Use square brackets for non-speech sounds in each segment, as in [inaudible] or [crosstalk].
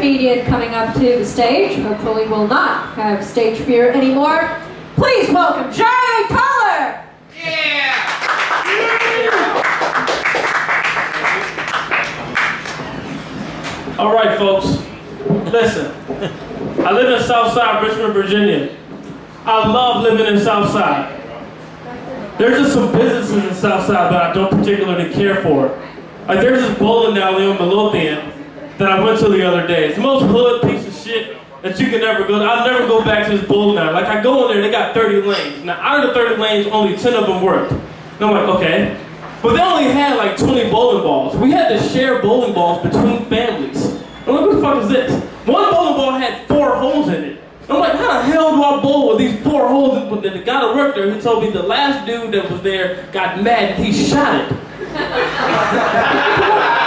Comedian coming up to the stage hopefully will not have stage fear anymore. Please welcome Jerry Toler! All right, folks. Listen, I live in Southside Richmond, Virginia. I love living in Southside. There's just some businesses in Southside that I don't particularly care for. Like there's this bowling alley on Midlothian that I went to the other day. It's the most hood piece of shit that you can never go. I'll never go back to this bowling alley. Like I go in there, they got 30 lanes. Now out of the 30 lanes, only 10 of them worked. And I'm like, okay. But they only had like 20 bowling balls. We had to share bowling balls between families. I'm like, what the fuck is this? One bowling ball had four holes in it. I'm like, how the hell do I bowl with these four holes? in But the guy that worked there, he told me the last dude that was there got mad and he shot it. [laughs]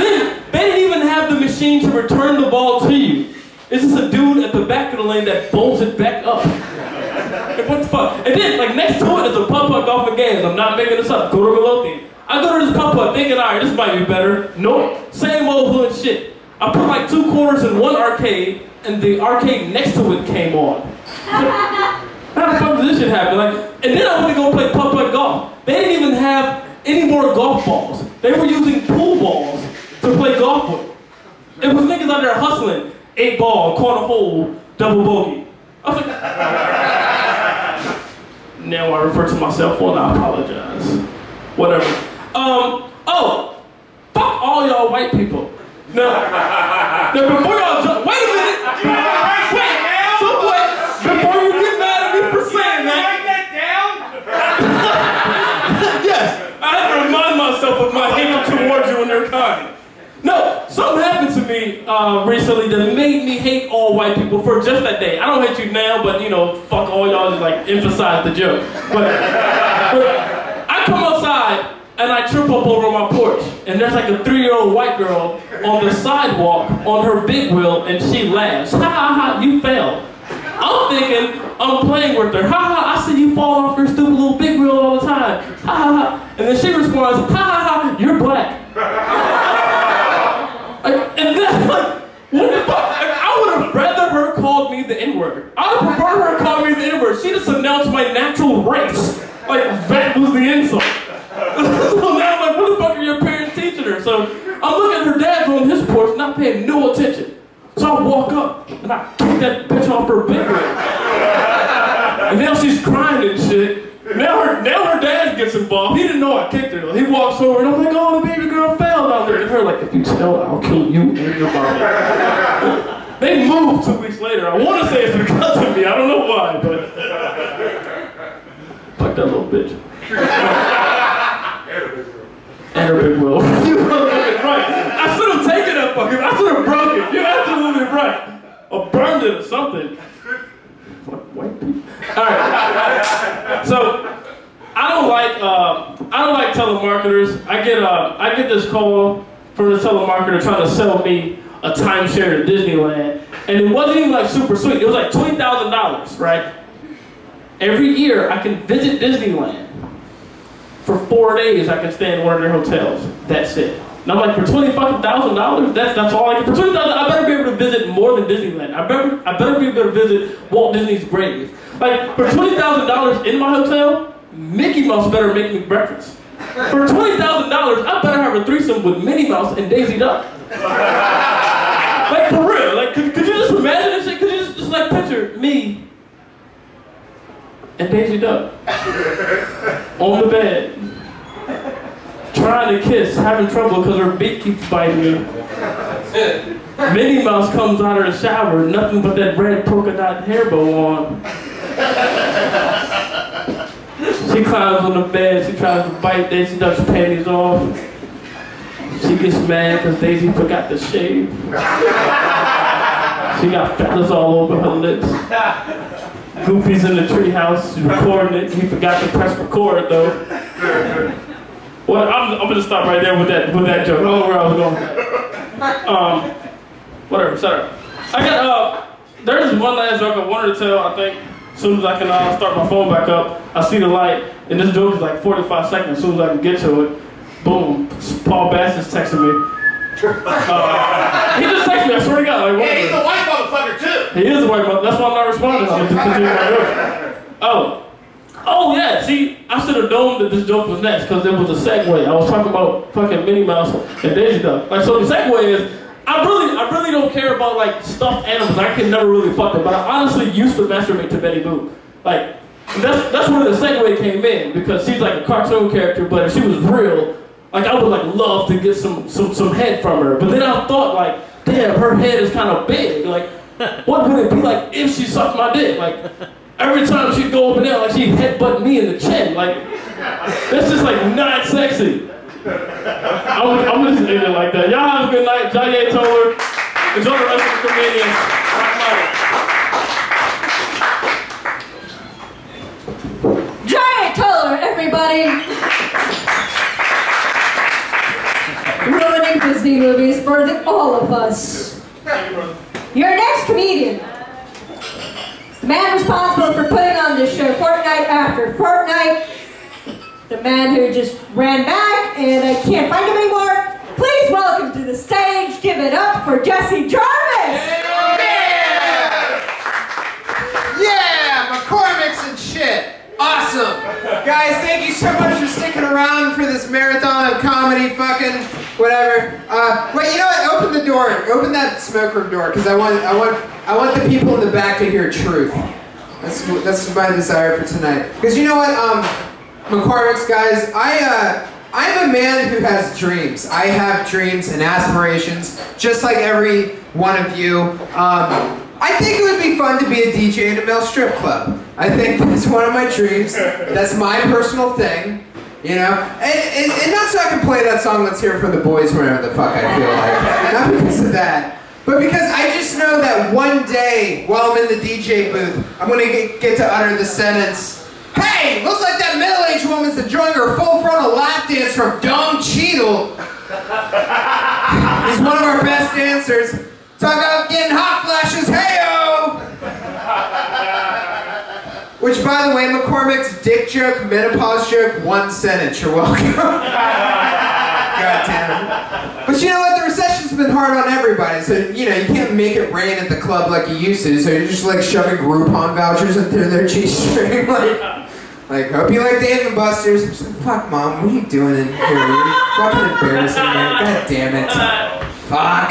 then they didn't even have the machine to return the ball to you. It's just a dude at the back of the lane that bowls it back up. Like, what the fuck? And then, like, next to it is a putt-putt golfing games. I'm not making this up. Go to Midlothian. I go to this putt-putt thinking, all right, this might be better. Nope. Same old hood shit. I put like two quarters in one arcade, and the arcade next to it came on. [laughs] How the fuck did this shit happen? Like, and then I went to go play putt-putt golf. They didn't even have any more golf balls. They were using pool balls to play golf with. It was niggas out there hustling. Eight ball, corner hole, double bogey. I was like, now I refer to myself, well, I apologize. Whatever. Um, oh, fuck all y'all white people. Now, now before y'all jump, wait a minute. Wait, so wait, before you get mad at me for saying that, Write that down? [laughs] yes, I have to remind myself of my hatred towards you and your kind. No, something happened to me uh, recently that made me hate all white people for just that day. I don't hate you now, but you know, fuck all y'all just like emphasize the joke. But, but I come outside and I trip up over my porch, and there's like a three-year-old white girl on the sidewalk on her big wheel, and she laughs. Ha ha ha, you fell. I'm thinking I'm playing with her. Ha ha, I see you fall off your stupid little big wheel all the time. Ha ha ha. And then she responds, ha ha ha, you're black. Like, and then, like, what the fuck? Like, I would have rather her called me the N-word. I prefer her call me the N-word. She just announced my natural race. Like, that was the insult. [laughs] so now I'm like, what the fuck are your parents teaching her? So I'm looking at her dad on his porch, not paying no attention. So I walk up and I kick that bitch off her big wheel. And now she's crying and shit. Now her, now her dad gets involved. He didn't know I kicked her. He walks over and I'm like, oh, the baby girl fell down there. And her like, if you tell, I'll kill you and your mom. They moved two weeks later. I want to say it's because of me. I don't know why, but fuck that little bitch. big will. [laughs] you right. I should have taken that fucking. I should have broke it. You're absolutely right. Or burned it or something. Fuck white people. All right. So I don't like uh, I don't like telemarketers. I get uh, I get this call from the telemarketer trying to sell me a timeshare to Disneyland, and it wasn't even like super sweet. It was like twenty thousand dollars, right? Every year I can visit Disneyland for four days. I can stay in one of their hotels. That's it. And I'm like, for twenty fucking thousand dollars, that's that's all I get. For twenty thousand, I better be able to visit more than Disneyland. I better I better be able to visit Walt Disney's grave. Like for twenty thousand dollars in my hotel, Mickey Mouse better make me breakfast. For twenty thousand dollars, I better have a threesome with Minnie Mouse and Daisy Duck. [laughs] like for real, like could, could you just imagine this shit? Could you just, just like picture me and Daisy Duck [laughs] on the bed, trying to kiss, having trouble because her beak keeps biting me. [laughs] Minnie Mouse comes out of the shower, nothing but that red polka dot hair bow on. [laughs] She climbs on the bed, she tries to bite Daisy Duck's panties off. She gets mad because Daisy forgot to shave. She got feathers all over her lips. Goofy's in the treehouse, recording it. He forgot to press record though. Well, I'm, I'm gonna stop right there with that with that joke. I don't know where I was going. Um, whatever, sorry. I got uh, there's one last joke I wanted to tell. I think as soon as I can uh, start my phone back up, I see the light, and this joke is like 45 seconds. As soon as I can get to it, boom, Paul Bass is texting me. [laughs] he just texted me. I swear to God. Like, Yeah, he's a white motherfucker too. He is a white mother. That's why I'm not responding. I'm just continuing my joke. Oh. Oh yeah, see, I should have known that this joke was next because it was a segue. I was talking about fucking Minnie Mouse and Daisy Duck. Like, so the segue is, I really, I really don't care about like stuffed animals. I can never really fuck them, but I honestly used to masturbate to Betty Boop. Like, that's that's where the segue came in because she's like a cartoon character, but if she was real, like I would like love to get some some some head from her. But then I thought like, damn, her head is kind of big. Like, what would it be like if she sucked my dick? Like. Every time she'd go up and down, like she'd headbutt me in the chin. Like, that's just like not sexy. I'm, I'm just in it like that. Y'all have a good night. Jaye Toler. Enjoy the rest of the comedians. Giant Toler, everybody! Movies for the, all of us. Your next comedian. The man responsible for putting on this show fortnight after fortnight. The man who just ran back and I can't find him anymore. Please welcome to the stage, give it up for Jesse Jarvis! Yeah, shit. Awesome. Guys, thank you so much for sticking around for this marathon of comedy, fucking whatever. Uh, wait, you know what? Open the door. Open that smoke room door, because I want, I want, I want the people in the back to hear truth. That's, that's my desire for tonight. Because you know what, um, McCormack's guys, I, uh, I'm a man who has dreams. I have dreams and aspirations, just like every one of you. Um, I think it would be fun to be a DJ in a male strip club. I think [laughs] that's one of my dreams. That's my personal thing. You know? And, and, and not so I can play that song, Let's Hear It from the Boys, whenever the fuck I feel like. Not because of that. But because I just know that one day, while I'm in the DJ booth, I'm gonna get, get to utter the sentence, Hey, looks like that middle-aged woman's enjoying her full frontal lap dance from Don Cheadle. [laughs] He's one of our best dancers. Talk about getting hot flashes, heyo! Which, by the way, McCormack's dick joke, menopause joke, one sentence. You're welcome. [laughs] God damn it. But you know what? The recession's been hard on everybody, so you know you can't make it rain at the club like you used to. So you're just like shoving Groupon vouchers into their g-string, [laughs] like. Like, hope you like Dave and Buster's. I'm just like, fuck, mom, what are you doing in here? You're fucking embarrassing me. God damn it. Fuck.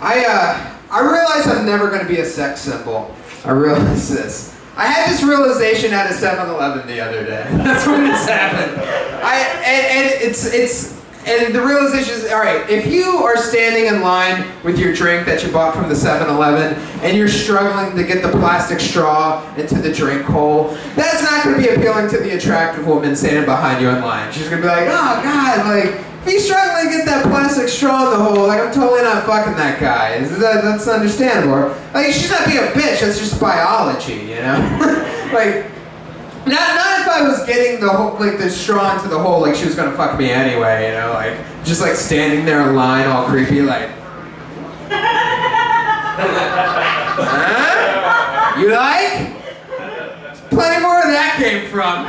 I, uh, I realize I'm never gonna be a sex symbol. I realize this. I had this realization at a 7-Eleven the other day. [laughs] That's when this happened. I, and, and it's, it's, and the realization is, all right, if you are standing in line with your drink that you bought from the 7-Eleven and you're struggling to get the plastic straw into the drink hole, that's not going to be appealing to the attractive woman standing behind you in line. She's going to be like, oh God, like, he's struggling to get that plastic straw in the hole, like, I'm totally not fucking that guy. That, that's understandable. Like, she's not being a bitch, that's just biology, you know? [laughs] like, not, not if I was getting the whole, like the straw into the hole, like she was gonna fuck me anyway, you know, like just like standing there in line, all creepy, like. [laughs] huh? You like? Plenty more where that came from.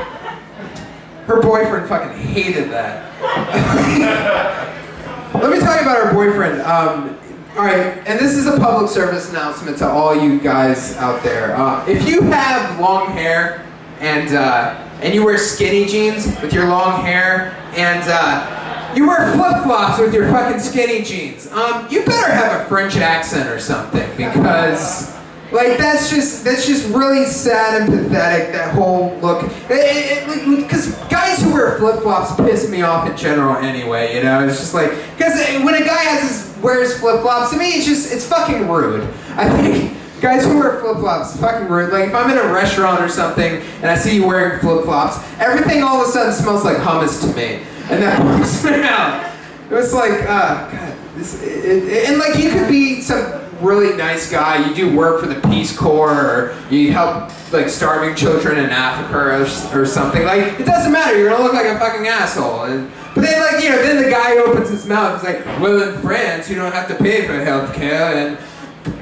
Her boyfriend fucking hated that. [laughs] Let me tell you about her boyfriend. Um, all right, and this is a public service announcement to all you guys out there. Uh, if you have long hair and uh, and you wear skinny jeans with your long hair and uh, you wear flip flops with your fucking skinny jeans, um, you better have a French accent or something because. Like that's just that's just really sad and pathetic. That whole look, because guys who wear flip flops piss me off in general. Anyway, you know, it's just like because when a guy has his, wears flip flops, to me it's just it's fucking rude. I think [laughs] guys who wear flip flops fucking rude. Like if I'm in a restaurant or something and I see you wearing flip flops, everything all of a sudden smells like hummus to me, and that [laughs] bums me out. It was like, uh, God, this, it, it, and like you could be some really nice guy. You do work for the Peace Corps, or you help like starving children in Africa or, or something. Like it doesn't matter. You're gonna look like a fucking asshole. And, but then like you know, then the guy opens his mouth. He's like, well, in France, you don't have to pay for health care, and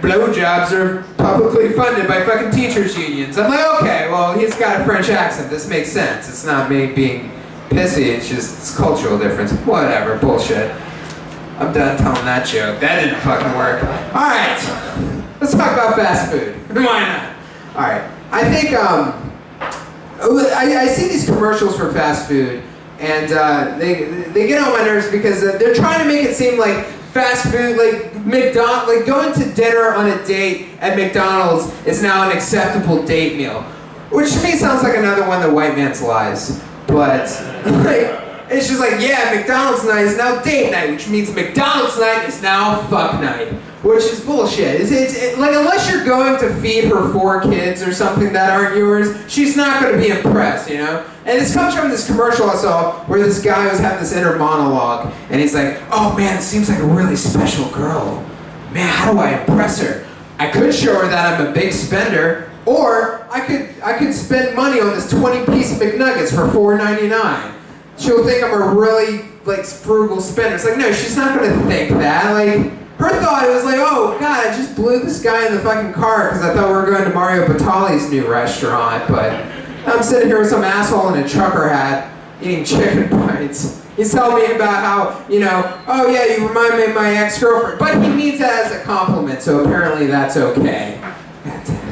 blowjobs are publicly funded by fucking teachers unions. I'm like, okay, well, he's got a French accent. This makes sense. It's not me being pissy. It's just it's cultural difference. Whatever, bullshit. I'm done telling that joke. That didn't fucking work. All right, let's talk about fast food. [laughs] Why not? All right, I think um, I, I see these commercials for fast food, and uh, they they get on my nerves because uh, they're trying to make it seem like fast food, like McDonald, like going to dinner on a date at McDonald's is now an acceptable date meal, which to me sounds like another one of the white man's lies. But [laughs] like. It's just like, yeah, McDonald's night is now date night, which means McDonald's night is now fuck night, which is bullshit. It's, it's it, like unless you're going to feed her four kids or something that aren't yours, she's not going to be impressed, you know. And this comes from this commercial I saw where this guy was having this inner monologue, and he's like, "Oh man, it seems like a really special girl. Man, how do I impress her? I could show her that I'm a big spender." Or I could I could spend money on this 20 piece McNuggets for $4.99 she'll think I'm a really like frugal spender. It's like, no, she's not gonna think that. Like, her thought was like, oh god, I just blew this guy in the fucking car because I thought we were going to Mario Batali's new restaurant, but I'm sitting here with some asshole in a trucker hat eating chicken [laughs] bites. He's telling me about how, you know, oh yeah, you remind me of my ex-girlfriend. But he means that as a compliment, so apparently that's okay.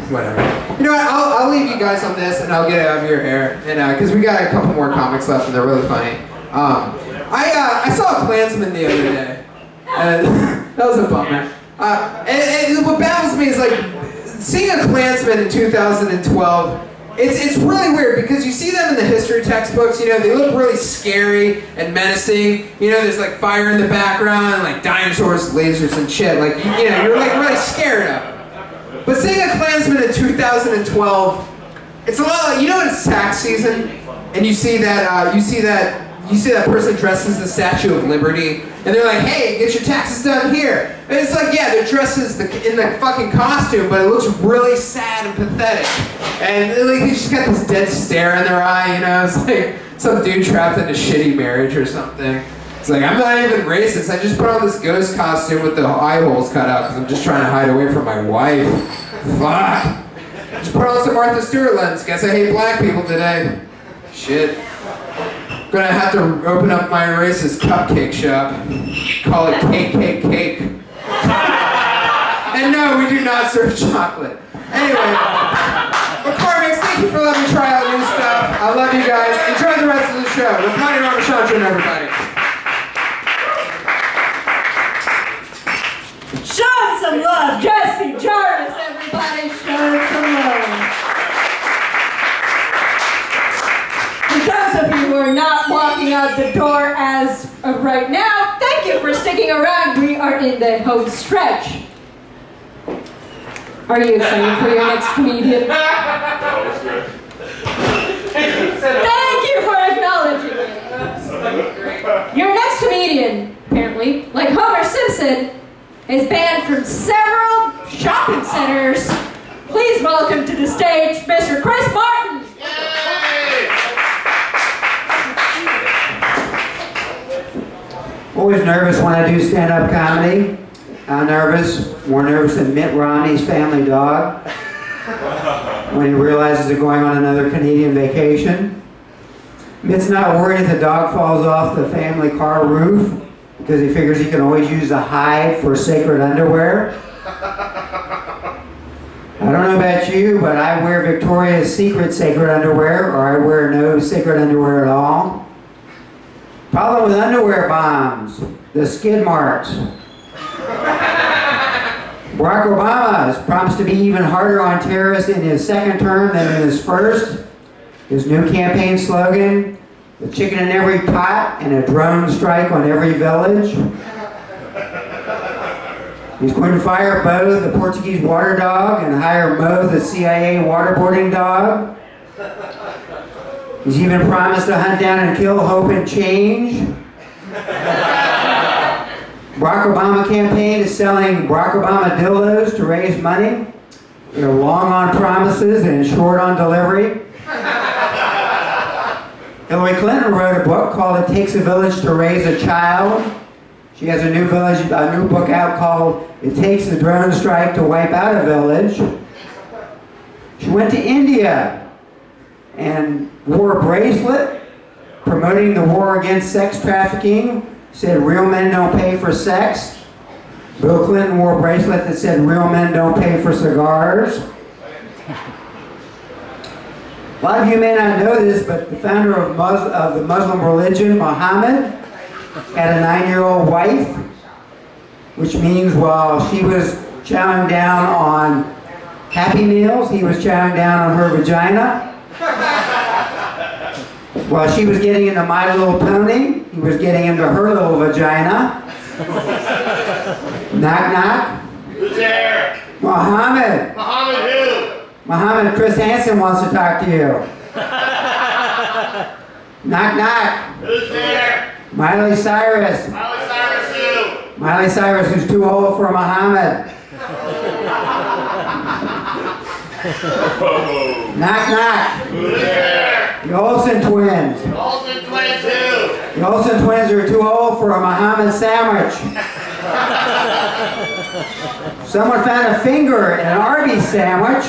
Whatever. You know what? I'll, I'll leave you guys on this, and I'll get out of your hair, and because uh, we got a couple more comics left, and they're really funny. Um, I uh, I saw a Klansman the other day, and [laughs] that was a bummer. Uh, and, and what baffles me is like seeing a Klansman in 2012. It's, it's really weird because you see them in the history textbooks, you know, they look really scary and menacing. You know, there's like fire in the background, like dinosaurs, lasers, and shit. Like, you, you know, you're like really scared of them. But seeing a Klansman in 2012, it's a lot like, you know it's tax season, and you see that, uh, you see that, you see that person dressed as the Statue of Liberty, and they're like, hey, get your taxes done here. And it's like, yeah, they're dressed as the, in the fucking costume, but it looks really sad and pathetic. And like, they just got this dead stare in their eye, you know? It's like some dude trapped in a shitty marriage or something. It's like, I'm not even racist. I just put on this ghost costume with the eye holes cut out because I'm just trying to hide away from my wife. Fuck. Just put on some Martha Stewart lens. Guess I hate black people today. Shit. Gonna have to open up my racist cupcake shop. Call it Cake Cake Cake. and no, we do not serve chocolate. Anyway, McCormack, thank you for letting me try out new stuff. I love you guys. Enjoy the rest of the show. The Potty Ramachandran, everybody. some love. Jesse Jarvis, everybody, show some love. For those of you who are not walking out the door as of right now, thank you for sticking around. We are in the home stretch. Are you excited for your next comedian? [laughs] Thank you for acknowledging it. Your next comedian, apparently, like Homer Simpson, is banned from several shopping centers. Please welcome to the stage Mr. Chris Martin. Always nervous when I do stand-up comedy. I'm nervous, more nervous than Mitt Romney's family dog when he realizes they're going on another Canadian vacation. Mitt's not worried if the dog falls off the family car roof because he figures he can always use the hide for sacred underwear. I don't know about you, but I wear Victoria's Secret sacred underwear, or I wear no sacred underwear at all. Problem with underwear bombs, the skid marks. [laughs] Barack Obama has promised to be even harder on terrorists in his second term than in his first. His new campaign slogan, the chicken in every pot and a drone strike on every village. He's going to fire Bo, the Portuguese water dog, and hire Mo, the CIA waterboarding dog. He's even promised to hunt down and kill hope and change. Barack Obama campaign is selling Barack Obama dildos to raise money. They're long on promises and short on delivery. Hillary Clinton wrote a book called It Takes a Village to Raise a Child. She has a new village, a new book out called It Takes a Drone Strike to Wipe Out a Village. She went to India and wore a bracelet promoting the war against sex trafficking, said real men don't pay for sex. Bill Clinton wore a bracelet that said real men don't pay for cigars. A lot of you may not know this, but the founder of, Mus- of the Muslim religion, Muhammad, had a nine-year-old wife, which means while she was chowing down on Happy Meals, he was chowing down on her vagina. While she was getting into My Little Pony, he was getting into her little vagina. knock knock. Who's there? Muhammad. Muhammad who? Muhammad, Chris Hansen wants to talk to you. [laughs] knock knock. Who's there? Miley Cyrus. Miley Cyrus who? Miley Cyrus, who's too old for a Muhammad. Knock knock. Who's there? The Olsen twins. Olsen twins who? The Olsen twins are too old for a Muhammad sandwich. Someone found a finger in an Arby's sandwich.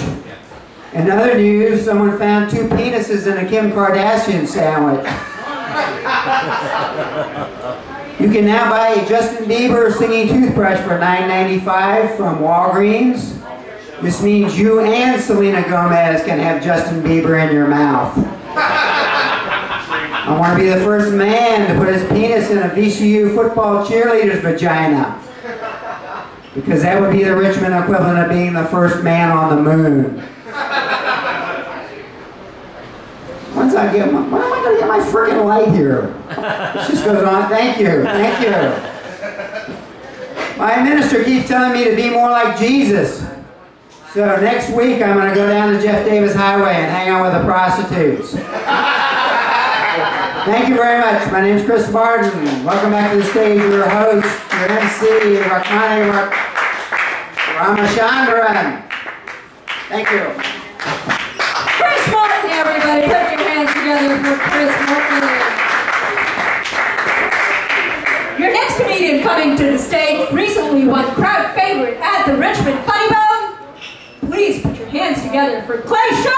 In other news, someone found two penises in a Kim Kardashian sandwich. You can now buy a Justin Bieber singing toothbrush for $9.95 from Walgreens. This means you and Selena Gomez can have Justin Bieber in your mouth. I want to be the first man to put his penis in a VCU football cheerleader's vagina. Because that would be the Richmond equivalent of being the first man on the moon. I get my, when am I going to get my freaking light here? It just goes on. Thank you, thank you. My minister keeps telling me to be more like Jesus. So next week I'm going to go down to Jeff Davis Highway and hang out with the prostitutes. Thank you very much. My name's Chris Martin. Welcome back to the stage. Your host, your MC, Rakmani Rak- Ramachandran. Thank you. Chris Martin, everybody. Put your hands together for Chris Martin. Your next comedian coming to the stage recently won crowd favorite at the Richmond Funny For Clay Shaw.